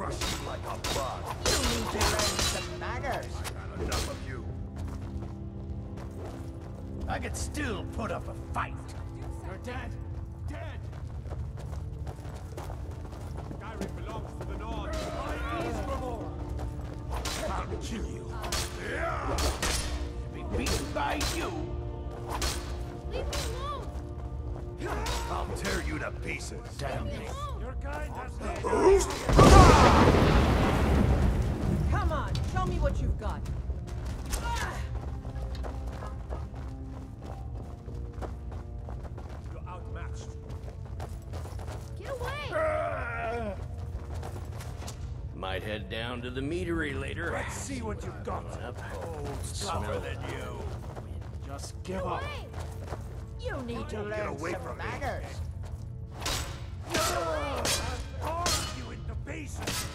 crush you like a bug. You need to learn some manners. I've had enough of you. I could still put up a fight. You're dead. Dead. Skyrim belongs to the Nords. I is Remora. I'll kill you. Yeah. Be beaten by you. Leave me alone. I'll tear you to pieces. Damn you. Your kind what you've got. You're outmatched. Get away! Ah! Might head down to the meatery later. Let's see what you've got. Up. Oh, tougher than you. Just give up. You need to learn Get away some from manners. Me. No! I'll you into pieces.